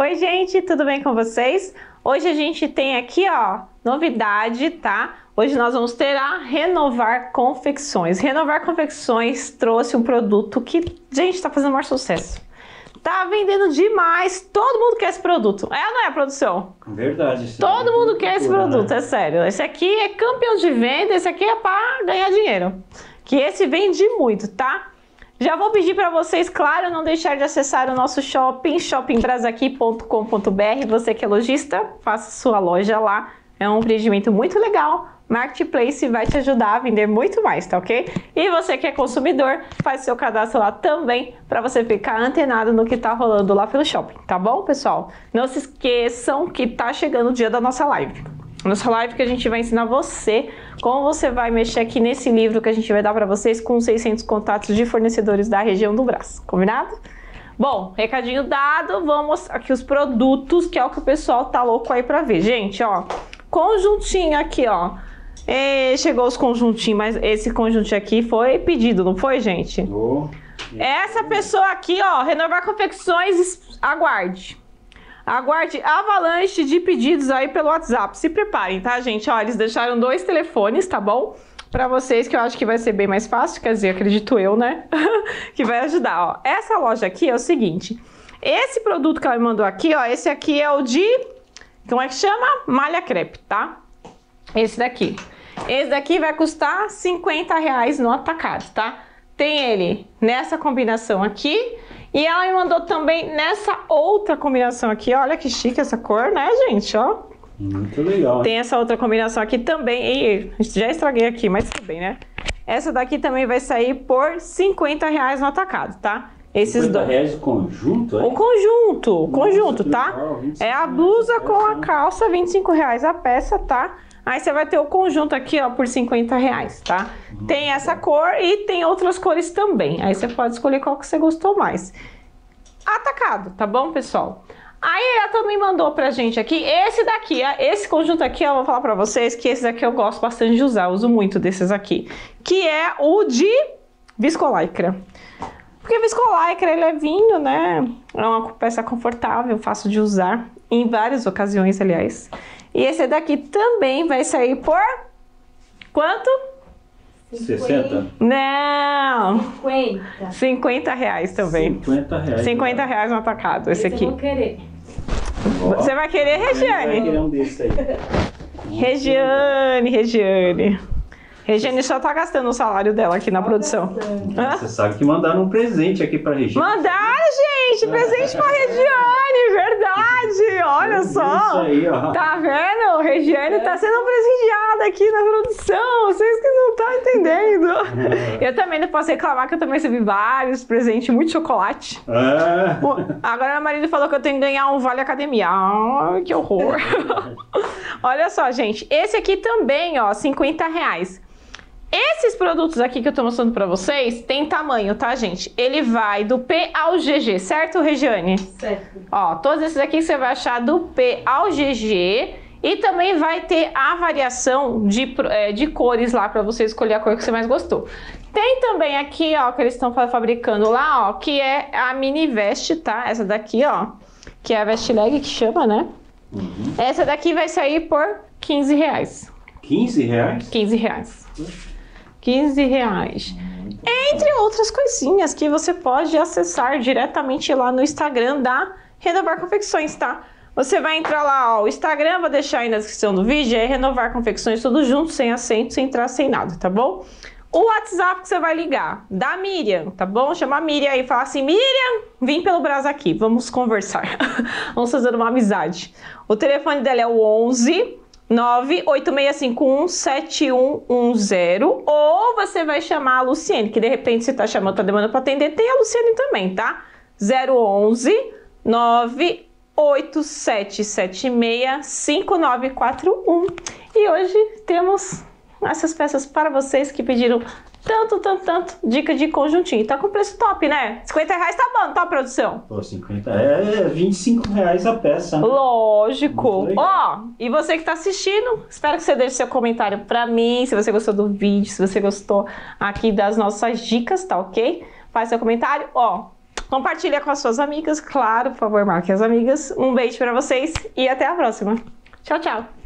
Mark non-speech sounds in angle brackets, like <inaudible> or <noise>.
Oi, gente, tudo bem com vocês? Hoje a gente tem aqui, ó, novidade, tá? Hoje nós vamos ter a Renovar Confecções. Renovar Confecções trouxe um produto que, gente, tá fazendo maior sucesso. Tá vendendo demais, todo mundo quer esse produto. É ou não é, produção? Verdade. Todo mundo quer esse produto, né? é sério. Esse aqui é campeão de venda, esse aqui é para ganhar dinheiro. Que esse vende muito, tá? Já vou pedir para vocês, claro, não deixar de acessar o nosso shopping, shoppingbrasaqui.com.br. Você que é lojista, faça sua loja lá. É um empreendimento muito legal. Marketplace vai te ajudar a vender muito mais, tá ok? E você que é consumidor, faz seu cadastro lá também para você ficar antenado no que tá rolando lá pelo shopping, tá bom, pessoal? Não se esqueçam que tá chegando o dia da nossa live. Nossa live que a gente vai ensinar você como você vai mexer aqui nesse livro que a gente vai dar para vocês com 600 contatos de fornecedores da região do Brás. Combinado? Bom, recadinho dado, vamos aqui os produtos, que é o que o pessoal tá louco aí para ver. Gente, ó, conjuntinho aqui, ó. E chegou os conjuntinhos, mas esse conjuntinho aqui foi pedido, não foi, gente? Oh, Essa pessoa aqui, ó, Renovar Confecções, aguarde. Aguarde avalanche de pedidos aí pelo WhatsApp. Se preparem, tá, gente? Ó, eles deixaram dois telefones, tá bom? Para vocês, que eu acho que vai ser bem mais fácil, quer dizer, acredito eu, né? <laughs> que vai ajudar, ó. Essa loja aqui é o seguinte. Esse produto que ela me mandou aqui, ó, esse aqui é o de... Como é que chama? Malha crepe, tá? Esse daqui. Esse daqui vai custar 50 reais no atacado, tá? Tem ele nessa combinação aqui e ela me mandou também nessa outra combinação aqui. Olha que chique essa cor, né, gente? Ó. Muito legal. Tem essa outra combinação aqui também. E já estraguei aqui, mas tudo bem, né? Essa daqui também vai sair por 50 reais no atacado, tá? Esses 50 dois. reais o conjunto? É? O conjunto, o conjunto, tá? Legal, é a blusa com a calça, 25 reais a peça, tá? Aí você vai ter o conjunto aqui, ó, por 50 reais, tá? Tem essa cor e tem outras cores também. Aí você pode escolher qual que você gostou mais. Atacado, tá bom, pessoal? Aí ela também mandou pra gente aqui, esse daqui, esse conjunto aqui, eu vou falar pra vocês que esse daqui eu gosto bastante de usar, uso muito desses aqui. Que é o de viscolaicra. Porque viscolaicra ele é vinho, né? É uma peça confortável, fácil de usar, em várias ocasiões, aliás. E esse daqui também vai sair por quanto? 60? Não! 50. 50 reais também. 50 reais. 50 reais no atacado, esse, esse aqui. Eu vou querer. Você vai querer, Regiane? Vai querer um desse aí. Regiane, Regiane. Regina só tá gastando o salário dela aqui na produção. Você sabe que mandaram um presente aqui pra Regina. Mandaram, gente! Presente pra <laughs> Regiane, só! Isso aí, ó. Tá vendo? Regiane tá sendo prestigiada aqui na produção. Vocês que não estão entendendo. Eu também não posso reclamar que eu também recebi vários presentes, muito chocolate. É. Agora meu marido falou que eu tenho que ganhar um Vale Academia. Ai, que horror! <laughs> Olha só, gente. Esse aqui também, ó, 50 reais. Esses produtos aqui que eu tô mostrando pra vocês tem tamanho, tá, gente? Ele vai do P ao GG, certo, Regiane? Certo. Ó, todos esses aqui você vai achar do P ao GG e também vai ter a variação de, é, de cores lá pra você escolher a cor que você mais gostou. Tem também aqui, ó, que eles estão fabricando lá, ó, que é a mini veste, tá? Essa daqui, ó, que é a veste leg que chama, né? Uhum. Essa daqui vai sair por 15 reais. 15 reais? 15 reais. 15 reais. Entre outras coisinhas que você pode acessar diretamente lá no Instagram da Renovar Confecções, tá? Você vai entrar lá, ó, o Instagram, vou deixar aí na descrição do vídeo, é Renovar Confecções, tudo junto, sem acento, sem traço, sem nada, tá bom? O WhatsApp que você vai ligar, da Miriam, tá bom? Chama a Miriam aí e fala assim, Miriam, vim pelo Brás aqui, vamos conversar. <laughs> vamos fazer uma amizade. O telefone dela é o 11 986517110 ou você vai chamar a Luciene, que de repente você tá chamando, tá demorando para atender, tem a Luciene também, tá? 011 987765941. E hoje temos essas peças para vocês que pediram tanto, tanto, tanto dica de conjuntinho. Tá com preço top, né? 50 reais tá bom, tá, produção? Pô, 50 é 25 reais a peça. Lógico. Ó, e você que tá assistindo, espero que você deixe seu comentário pra mim, se você gostou do vídeo, se você gostou aqui das nossas dicas, tá ok? faz seu comentário. Ó, compartilha com as suas amigas, claro, por favor, marque as amigas. Um beijo para vocês e até a próxima. Tchau, tchau.